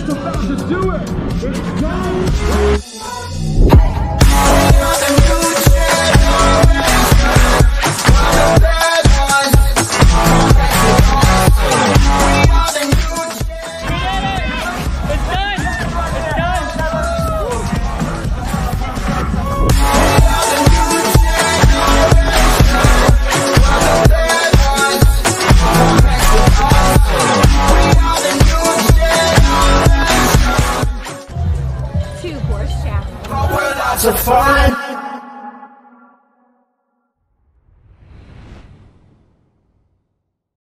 Just about to do it. It's done. Lots of fun.